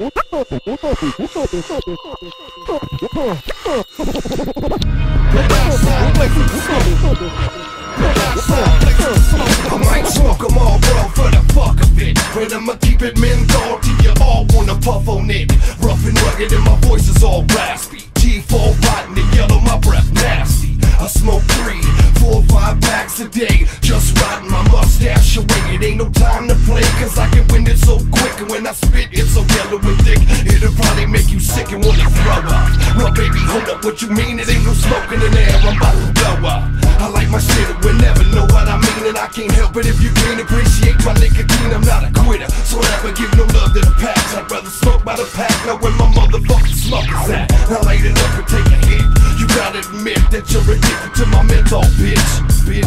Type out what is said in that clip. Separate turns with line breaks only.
I might smoke 'em all, bro, for the fuck of it. But I'ma keep it menthol till you all wanna puff on it. Rough and rugged, and my voice is all raspy. Teeth all rotten and yellow, my breath nasty. I smoke three, four, five packs a day. Just riding my mustache away. It ain't no time to play, cause I can win it so quick. When I spit, so yellow and. It'll probably make you sick and wanna throw up. Well, baby, hold up, what you mean? It ain't no smoking in there, I'm about to blow up. I like my shit, it will never know what I mean. And I can't help it if you can't appreciate my nicotine. I'm not a quitter, so never give no love to the packs. I'd rather smoke by the pack, know where my motherfucking smoke is at. Now light it up and take a hit. You gotta admit that you're addicted to my menthol, bitch, bitch.